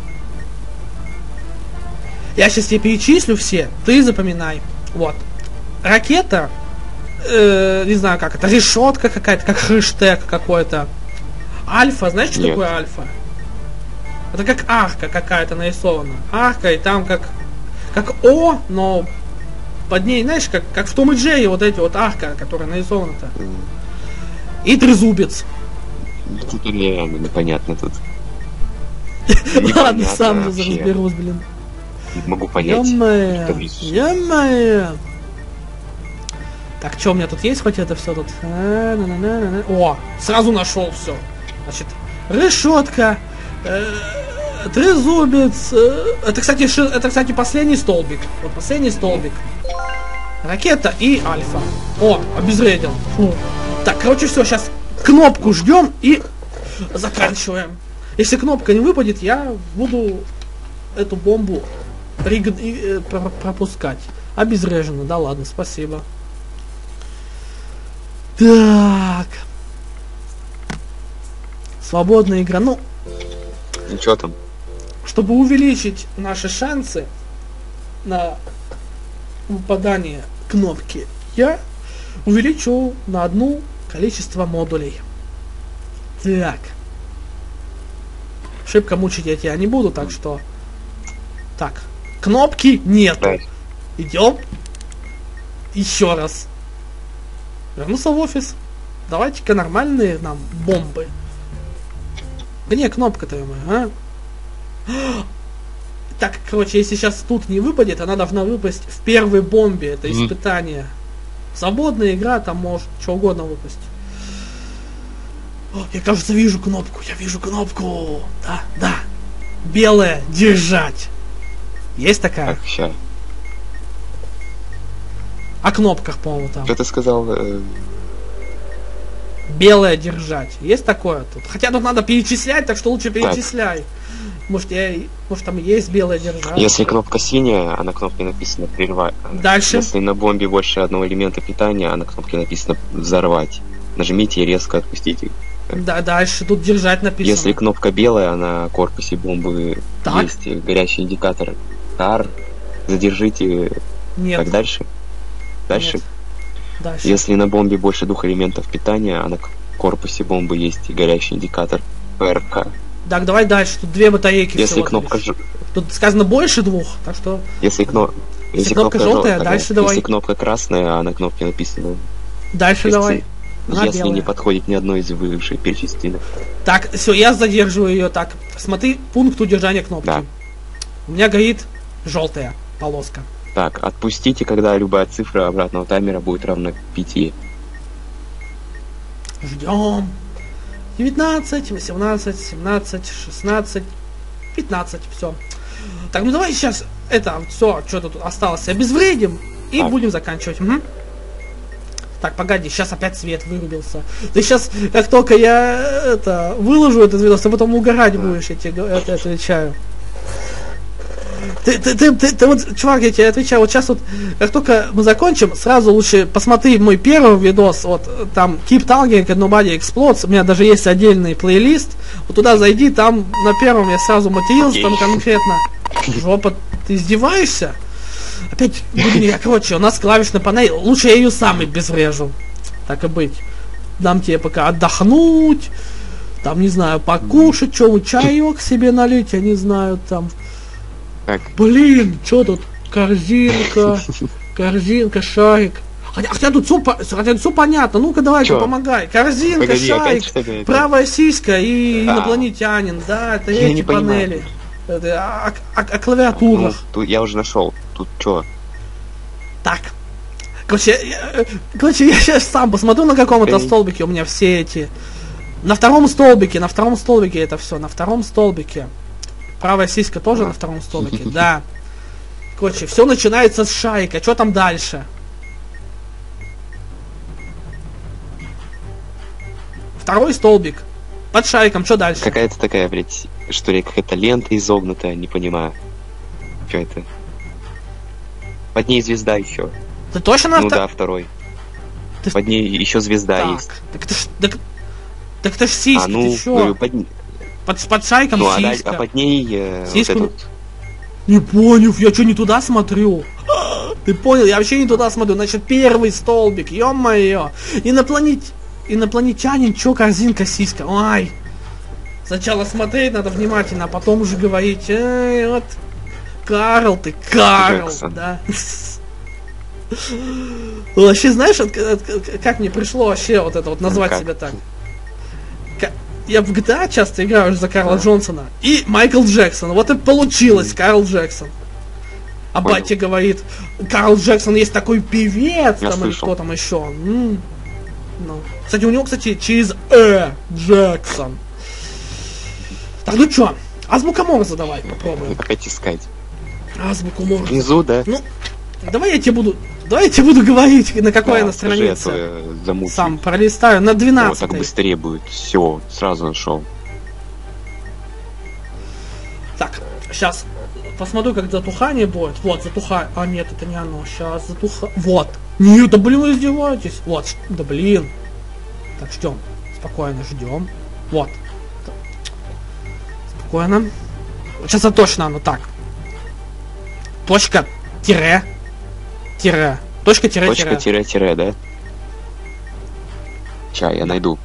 Speaker 2: Я сейчас тебе перечислю все, ты запоминай. Вот. Ракета, э, не знаю как это, решетка какая-то, как хэштег какой-то. Альфа, знаешь, что
Speaker 3: Нет.
Speaker 2: такое альфа? Это как арка какая-то нарисована. Арка, и там как, как О, но под ней, знаешь, как, как в Том и Джерри вот эти вот арка, которая нарисована-то. И трезубец.
Speaker 3: Тут реально непонятно тут.
Speaker 2: Ладно, сам разберусь, блин.
Speaker 3: Не могу понять.
Speaker 2: Ё-моё. Так, что у меня тут есть хоть это все тут? А, на-на-на-на-на. О, сразу нашел все. Значит, решетка, э, трезубец. э, это, кстати, это, кстати, последний столбик. Вот последний столбик. Ракета и альфа. О, обезвредил. Фу. Так, короче, все, сейчас кнопку ждем и заканчиваем. Если кнопка не выпадет, я буду эту бомбу риг- э, про- пропускать. Обезврежено, да ладно, спасибо. Так. Свободная игра. Ну,
Speaker 3: Ну что там?
Speaker 2: чтобы увеличить наши шансы на выпадание кнопки, я увеличу на одну количество модулей. Так. Шибко мучить я тебя не буду, так что... Так. Кнопки нет.
Speaker 3: Да.
Speaker 2: Идем. Еще раз. Вернулся в офис. Давайте-ка нормальные нам бомбы. Где кнопка-то, а? Так, короче, если сейчас тут не выпадет, она должна выпасть в первой бомбе. Это испытание. Свободная игра, там может что угодно выпустить. О, я, кажется, вижу кнопку. Я вижу кнопку. Да, да. Белая. Держать. Есть такая?
Speaker 3: Так, ща.
Speaker 2: О кнопках, по-моему, там.
Speaker 3: Что ты сказал? э,
Speaker 2: Белое держать. Есть такое тут? Хотя тут надо перечислять, так что лучше перечисляй. Может, я, может там есть белое держать.
Speaker 3: Если кнопка синяя, а на кнопке написано прервать.
Speaker 2: Дальше.
Speaker 3: Если на бомбе больше одного элемента питания, а на кнопке написано взорвать. Нажмите и резко отпустите.
Speaker 2: Да, дальше тут держать написано.
Speaker 3: Если кнопка белая, а на корпусе бомбы
Speaker 2: Так.
Speaker 3: есть горящий индикатор тар, задержите.
Speaker 2: Нет.
Speaker 3: Так дальше? Дальше?
Speaker 2: Нет. Дальше.
Speaker 3: Если на бомбе больше двух элементов питания, а на корпусе бомбы есть горящий индикатор ПРК.
Speaker 2: Так, давай дальше. Тут две батарейки
Speaker 3: Если кнопка ж-
Speaker 2: Тут сказано больше двух, так что...
Speaker 3: если, кно... если
Speaker 2: кнопка желтая,
Speaker 3: жел-
Speaker 2: дальше
Speaker 3: если
Speaker 2: давай.
Speaker 3: кнопка красная, а на кнопке написано
Speaker 2: Дальше
Speaker 3: Если-
Speaker 2: давай. Она
Speaker 3: если
Speaker 2: белая.
Speaker 3: не подходит ни одной из выше перечисленных.
Speaker 2: Так, все, я задерживаю ее так. Смотри, пункт удержания кнопки.
Speaker 3: Да.
Speaker 2: У меня горит желтая полоска.
Speaker 3: Так, отпустите, когда любая цифра обратного таймера будет равна 5.
Speaker 2: Ждем. 19, 18, 17, 16, 15, все. Так, ну давай сейчас это все, что тут осталось, обезвредим и
Speaker 3: Так.
Speaker 2: будем заканчивать. Мгм. Так, погоди, сейчас опять свет вырубился. Ты сейчас, как только я это выложу этот видос, ты потом угорать будешь, я тебе это отвечаю. Ты, ты, ты, ты, ты вот, чувак, я тебе отвечаю, вот сейчас вот, как только мы закончим, сразу лучше посмотри мой первый видос, вот там Keep Talking and Nobody Explodes, у меня даже есть отдельный плейлист, вот туда зайди, там на первом я сразу матерился, там конкретно. Жопа, ты издеваешься? Опять, блин, я, короче, у нас клавишная панель, лучше я ее сам и безврежу, так и быть. Дам тебе пока отдохнуть, там, не знаю, покушать, что чаек себе налить, я не знаю, там,
Speaker 3: Так,
Speaker 2: Блин, что тут? Корзинка, корзинка, шарик. Хотя, хотя тут все, хотя все понятно. Ну-ка, давай-ка,
Speaker 3: Чё?
Speaker 2: помогай. Корзинка,
Speaker 3: Погоди,
Speaker 2: шарик,
Speaker 3: это-
Speaker 2: правая сиська и
Speaker 3: А.
Speaker 2: инопланетянин. Да, это
Speaker 3: Я
Speaker 2: эти
Speaker 3: понимаю.
Speaker 2: панели. Это о, о- о
Speaker 3: ну,
Speaker 2: клавиатурах.
Speaker 3: тут я уже нашел. Тут что?
Speaker 2: Так. Короче, я, э, короче, я сейчас сам посмотрю на каком-то столбике у меня все эти. На втором столбике, на втором столбике это все, на втором столбике. Правая сиська тоже на втором столбике, да. Короче, все начинается с шайка. Что там дальше? Второй столбик. Под шайком, что дальше?
Speaker 3: Какая-то такая, блядь, что ли, какая-то лента изогнутая, не понимаю. Что это? Под ней звезда еще.
Speaker 2: Ты точно на
Speaker 3: Ну да, второй.
Speaker 2: Ты-
Speaker 3: Под ней еще звезда
Speaker 2: Так,
Speaker 3: есть.
Speaker 2: так это ж, так, так это ж сиськи,
Speaker 3: А, ну,
Speaker 2: ты чё?
Speaker 3: говорю, под,
Speaker 2: Под, под шайком
Speaker 3: ну, а,
Speaker 2: сиська.
Speaker 3: а под ней э, вот
Speaker 2: Сиську-
Speaker 3: этот...
Speaker 2: Не понял, я что, не туда смотрю? Ты понял, я вообще не туда смотрю. Значит, первый столбик, ё-моё. Инопланет... Инопланетянин, чё, корзинка, сиська. Ай. Сначала смотреть надо внимательно, а потом уже говорить. Эй, вот. Карл ты, Карл,
Speaker 3: Джексон.
Speaker 2: да. Вообще, знаешь, от- от- как мне пришло вообще вот это вот назвать
Speaker 3: как?
Speaker 2: себя так? Ка- Я в GTA часто играю за Карла Джонсона и Майкл Джексон. Вот и получилось, Карл Джексон. А
Speaker 3: Понял.
Speaker 2: батя говорит, Карл Джексон есть такой певец,
Speaker 3: Я
Speaker 2: там или
Speaker 3: слышал.
Speaker 2: кто там еще. М, ну. Кстати, у него, кстати, через Э Джексон. Так, ну чё, азбука Морзе давай попробуем.
Speaker 3: Опять искать.
Speaker 2: Азбуку Морзе.
Speaker 3: Внизу, да?
Speaker 2: Ну, давай я тебе буду, давай я тебе буду говорить, на какой
Speaker 3: Да,
Speaker 2: она странице. Сам пролистаю, на
Speaker 3: О,
Speaker 2: 12
Speaker 3: так быстрее будет. Все, сразу нашел.
Speaker 2: Так, сейчас посмотрю, как затухание будет. Вот, затухание. А, нет, это не оно. Сейчас затуха... Вот. Нет, да блин, вы издеваетесь. Вот, да блин. Так, ждем. Спокойно ждем. Вот. Спокойно. Сейчас это точно оно так. Точка, тире, тире. Точка, тире,
Speaker 3: Точка,
Speaker 2: тире.
Speaker 3: тире, тире, да? Ча, я найду.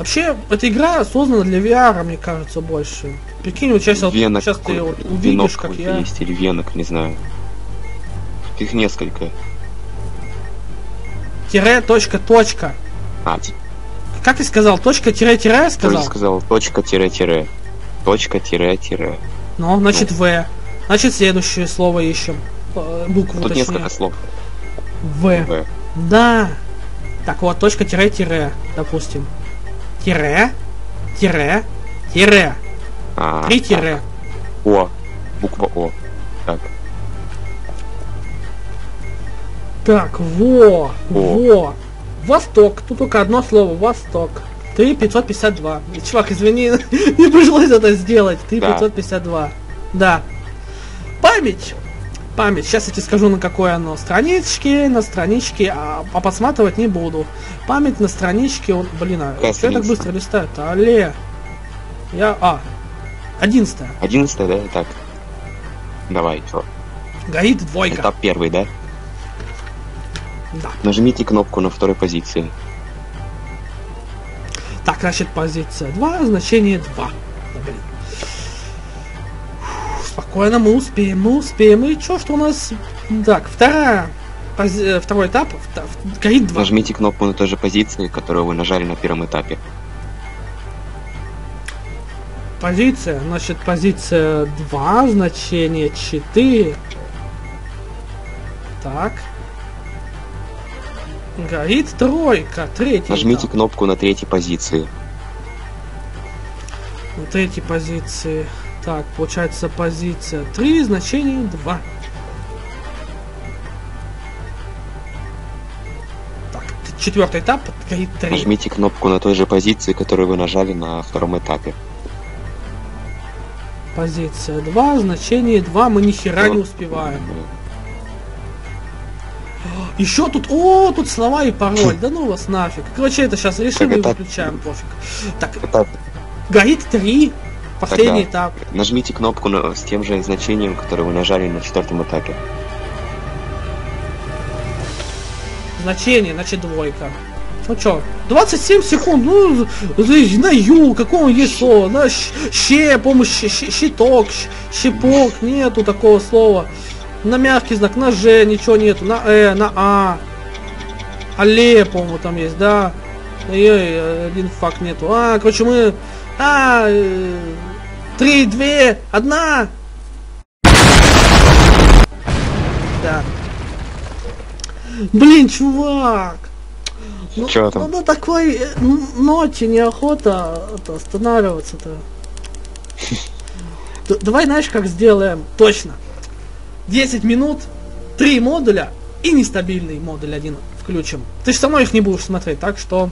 Speaker 2: Вообще, эта игра создана для VR, мне кажется, больше. Прикинь, вот сейчас,
Speaker 3: Венок,
Speaker 2: сейчас ты вот увидишь, как я...
Speaker 3: есть, или венок, не знаю. Их несколько.
Speaker 2: Тире, точка, точка.
Speaker 3: А,
Speaker 2: Как ты сказал? Точка, тире, тире,
Speaker 3: тоже
Speaker 2: сказал?
Speaker 3: сказал точка, тире, тире. Точка, тире, тире.
Speaker 2: Ну, значит В. Значит следующее слово ищем. Э, Букву
Speaker 3: Тут
Speaker 2: точнее.
Speaker 3: несколько слов.
Speaker 2: В.
Speaker 3: В.
Speaker 2: Да. Так вот, точка, тире, тире, допустим. Тире, тире, тире.
Speaker 3: А,
Speaker 2: Три
Speaker 3: так.
Speaker 2: тире.
Speaker 3: О. Буква О. Так.
Speaker 2: Так, во,
Speaker 3: Во.
Speaker 2: во. Восток. Тут только одно слово. Восток. 3552. Чувак, извини, не пришлось это сделать. 3552. Да. Память. Память. Сейчас я тебе скажу, на какой оно. Странички, на страничке, а, а подсматривать не буду. Память на страничке, вот, блин, а
Speaker 3: Какая
Speaker 2: что я так быстро листаю-то? Алле. Я, а, одиннадцатая.
Speaker 3: Одиннадцатая, да? Так. Давай, всё.
Speaker 2: Горит двойка.
Speaker 3: Этап первый, да?
Speaker 2: Да.
Speaker 3: Нажмите кнопку на второй позиции.
Speaker 2: Так, значит, позиция 2, значение 2. Да, блин. Спокойно, мы успеем, мы успеем. И чё, что у нас... Так, вторая... пози- э, Второй этап, горит 2.
Speaker 3: Нажмите кнопку на той же позиции, которую вы нажали на первом этапе.
Speaker 2: Позиция, значит, позиция 2, значение 4. Так. Горит тройка, третий.
Speaker 3: Нажмите
Speaker 2: этап.
Speaker 3: кнопку на третьей позиции.
Speaker 2: На третьей позиции. Так, получается позиция 3, значение 2. Так, четвертый этап, горит 3.
Speaker 3: Нажмите кнопку на той же позиции, которую вы нажали на втором этапе.
Speaker 2: Позиция 2, значение 2, мы ни хера не успеваем. Еще тут, о, тут слова и пароль, да ну вас нафиг. Короче, это сейчас решим и выключаем, пофиг. Так, горит 3, последний этап.
Speaker 3: Нажмите кнопку на- с тем же значением, которое вы нажали на четвертом этапе.
Speaker 2: Значение, значит двойка. Ну чё, 27 секунд, ну, на ю, какого есть слово, да, щ- ще, по-моему, щ- щ- щиток, щ- щепок, нету такого слова. На мягкий знак, на Ж ничего нету, на Э, на А. Алле, по-моему, там есть, да. Ой, один факт нету. А, короче, мы... А, три, две, одна. Да. Блин, чувак. Ну,
Speaker 3: Чё там?
Speaker 2: ну, на такой э, н- ноте неохота это, останавливаться-то. Давай, знаешь, как сделаем? Точно. 10 минут, 3 модуля и нестабильный модуль один включим. Ты же со мной их не будешь смотреть, так что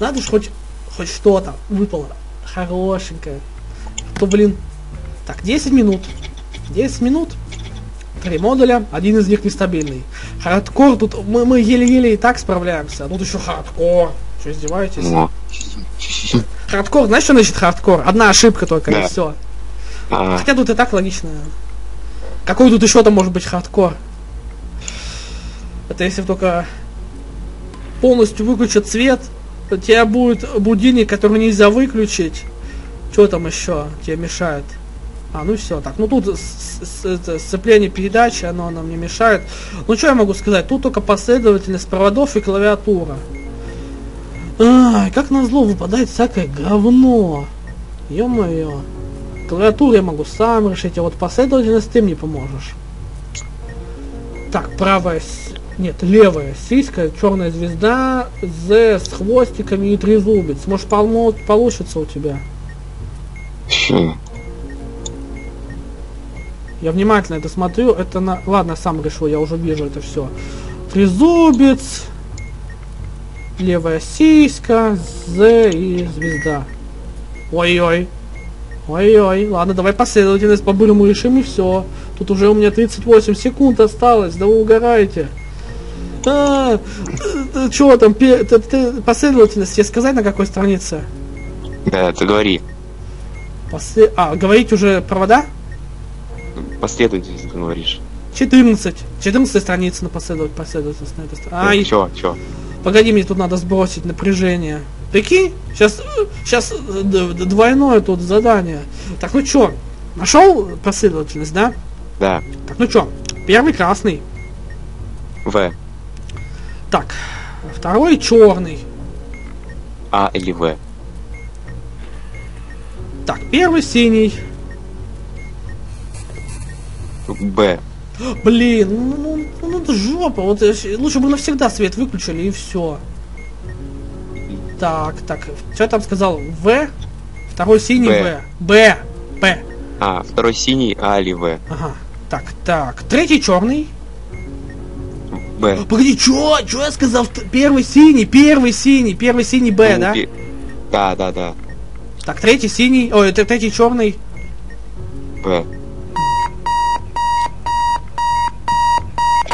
Speaker 2: надо же хоть, хоть что-то выпало хорошенькое. А То, блин, так, 10 минут. 10 минут, три модуля, один из них нестабильный. Хардкор тут мы, мы еле-еле и так справляемся. а Тут еще хардкор. Что, издеваетесь? Хардкор, знаешь, что значит хардкор? Одна ошибка только, и
Speaker 3: Да.
Speaker 2: все.
Speaker 3: А,
Speaker 2: Хотя тут и так логично. Какой тут еще там может быть хардкор? Это если только полностью выключат свет, то тебя будет будильник, который нельзя выключить. Что там еще тебе мешает? А, ну все, так, ну тут сцепление передачи, оно нам не мешает. Ну что я могу сказать? Тут только последовательность проводов и клавиатура. Ай, как назло выпадает всякое говно. Ё-моё. Клавиатуру я могу сам решить, а вот последовательность ты мне поможешь. Так, правая, с- нет, левая сиська, черная звезда, З с хвостиками и трезубец. Может, полно, получится у тебя. Я внимательно это смотрю, это на... Ладно, сам решу, я уже вижу это все. Трезубец, левая сиська, З и звезда. Ой-ой. Ой-ой, ладно, давай последовательность по-бырому решим и все. Тут уже у меня 38 секунд осталось, да вы угораете. А, что там, пе- т- т- последовательность, тебе сказать на какой странице?
Speaker 3: Да, ты говори.
Speaker 2: После... А, говорить уже провода?
Speaker 3: Последовательность ты говоришь.
Speaker 2: 14. 14 страница на последовательность, последовательность на этой стороне. Ай,
Speaker 3: Чё, чё?
Speaker 2: погоди, мне тут надо сбросить напряжение. Прикинь, сейчас, сейчас двойное тут задание. Так, ну чё, нашел последовательность, да?
Speaker 3: Да.
Speaker 2: Так, ну чё, первый красный.
Speaker 3: В.
Speaker 2: Так, второй черный.
Speaker 3: А или В.
Speaker 2: Так, первый синий.
Speaker 3: Б.
Speaker 2: Блин, ну, ну, ну, ну это жопа. Вот э, лучше бы навсегда свет выключили и все. Так, так, что там сказал? В? Второй синий. В. Б. П.
Speaker 3: А, второй синий, А или В.
Speaker 2: Ага. Так, так. Третий черный.
Speaker 3: Б.
Speaker 2: Погоди, чё? Чё я сказал? Первый синий, первый синий, первый синий Б,
Speaker 3: Ну,
Speaker 2: да?
Speaker 3: пи- Да, да, да.
Speaker 2: Так, третий синий, ой, это третий черный.
Speaker 3: Б.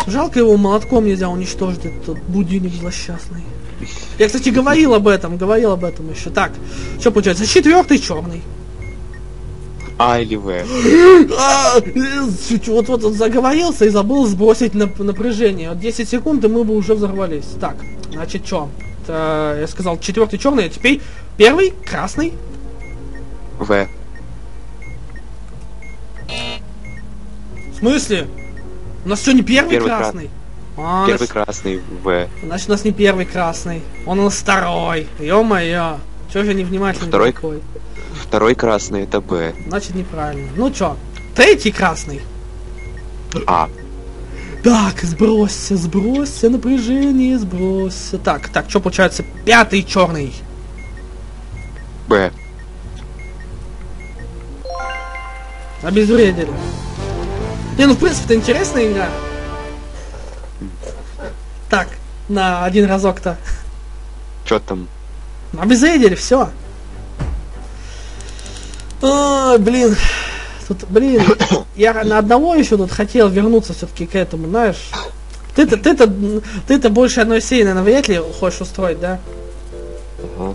Speaker 2: Жалко его молотком нельзя уничтожить, этот будильник злосчастный. Я, кстати, говорил об этом, говорил об этом еще. Так, что получается? Четвертый черный.
Speaker 3: А или В.
Speaker 2: А, э, вот вот он заговорился и забыл сбросить нап- напряжение. Вот 10 секунд, и мы бы уже взорвались. Так, значит, что? Я сказал четвертый черный, а теперь первый красный.
Speaker 3: В.
Speaker 2: В смысле? У нас не первый,
Speaker 3: Первый
Speaker 2: красный? А,
Speaker 3: Первый
Speaker 2: значит,
Speaker 3: красный В.
Speaker 2: значит, у нас не первый красный. Он у нас второй. Ё-моё. Чё же невнимательный
Speaker 3: Второй?
Speaker 2: такой?
Speaker 3: Второй красный это Б.
Speaker 2: Значит, неправильно. Ну чё? Третий красный.
Speaker 3: А.
Speaker 2: Так, сбросься, сбросься напряжение, сбросься. Так, так, что получается? Пятый черный.
Speaker 3: Б.
Speaker 2: Обезвредили. Не, ну в принципе это интересная игра. Так, на один разок-то.
Speaker 3: Чё там?
Speaker 2: Обезвредили, все. Ой, блин. Тут, блин, я на одного еще тут хотел вернуться все-таки к этому, знаешь. Ты-то, ты-то, ты-то больше одной серии, наверное, вряд ли хочешь устроить, да?
Speaker 3: Ага.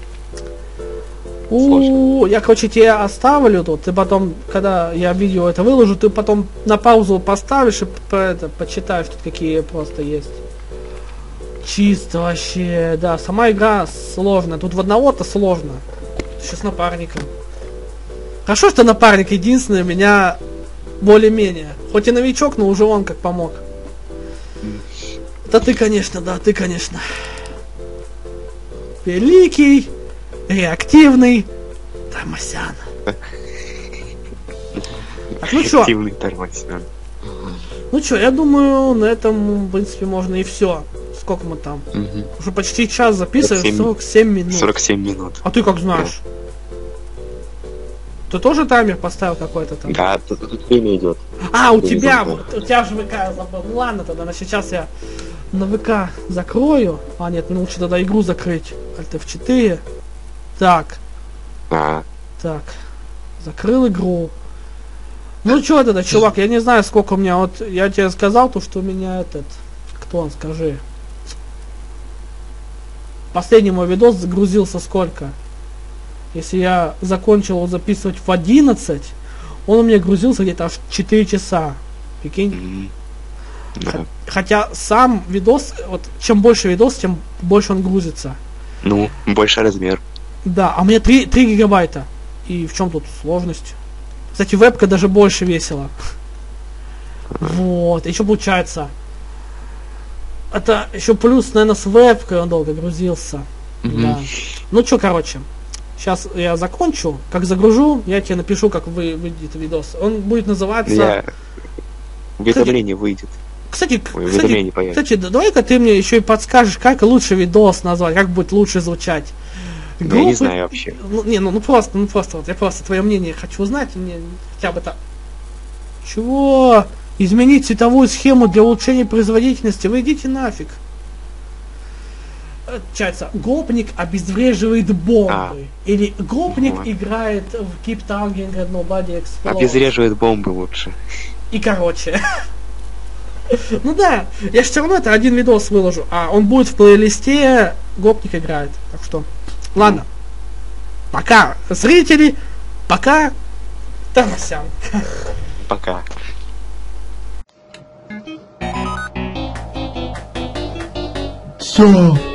Speaker 2: У, я, короче, тебе оставлю тут, ты потом, когда я видео это выложу, ты потом на паузу поставишь и по- это, почитаешь тут какие просто есть. Чисто вообще, да, сама игра сложная, тут в одного-то сложно. Еще с напарником. Хорошо, что напарник единственный меня более-менее. Хоть и новичок, но уже он как помог. Да ты, конечно, да, ты, конечно. Великий, реактивный Тормосян. Так, ну чё,
Speaker 3: Активный тормозян.
Speaker 2: ну чё, я думаю, на этом, в принципе, можно и все. Сколько мы там?
Speaker 3: Мгм.
Speaker 2: Уже почти час записываем,
Speaker 3: 47
Speaker 2: 47 минут.
Speaker 3: 47 минут.
Speaker 2: А ты как знаешь? Ты тоже таймер поставил какой-то там?
Speaker 3: Да, тут, тут время идет.
Speaker 2: А, у
Speaker 3: Я не
Speaker 2: тебя, вот, у тебя же ВК я забыл. Ну ладно, тогда на сейчас я на ВК закрою. А, нет, ну лучше тогда игру закрыть. Alt F4. Так,
Speaker 3: А,
Speaker 2: так. Закрыл игру. Ну чё тогда, чувак, я не знаю, сколько у меня, вот, я тебе сказал, то, что у меня этот, кто он, скажи. Последний мой видос загрузился сколько? Если я закончил его записывать в 11, он у меня грузился где-то аж 4 часа. Прикинь?
Speaker 3: м. Да.
Speaker 2: Хотя сам видос, вот чем больше видос, тем больше он грузится.
Speaker 3: Ну, большой размер.
Speaker 2: Да, а у меня 3, 3 гигабайта. И в чем тут сложность? Кстати, вебка даже больше весила. Вот, еще получается. Это еще плюс, наверное, с вебкой он долго грузился.
Speaker 3: Мгм.
Speaker 2: Да. Ну что, короче, сейчас я закончу. Как загружу, я тебе напишу, как вы, выйдет видос. Он будет называться...
Speaker 3: Я... Уведомление выйдет.
Speaker 2: Кстати,
Speaker 3: Ой,
Speaker 2: кстати, кстати, да- давай-ка ты мне еще и подскажешь, как лучше видос назвать, как будет лучше звучать.
Speaker 3: Да я не
Speaker 2: Группы-
Speaker 3: знаю вообще.
Speaker 2: Ну, не, ну, ну просто, ну просто, вот я просто твое мнение хочу узнать, мне хотя бы так. Чего? Изменить цветовую схему для улучшения производительности? Вы идите нафиг. Э, Получается, гопник обезвреживает бомбы.
Speaker 3: А.
Speaker 2: Или гопник
Speaker 3: Вот.
Speaker 2: играет в Keep Targeting at Nobody Explodes.
Speaker 3: Обезвреживает бомбы лучше.
Speaker 2: И короче. Ну да, я же все равно это один видос выложу, а он будет в плейлисте Гопник играет. Так что, ладно. Пока, зрители, пока, Тормосян.
Speaker 3: Пока.
Speaker 4: Все,